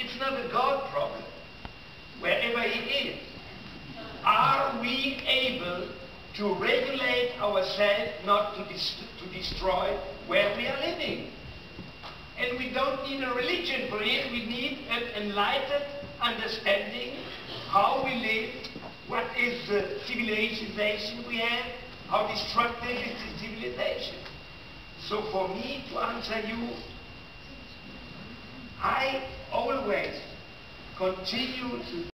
it's not a God problem, wherever he is. Are we able to regulate ourselves not to, to destroy where we are living? And we don't need a religion for it, we need an enlightened understanding how we live, what is the civilization we have, how destructive is the civilization. So for me to answer you, I always continue to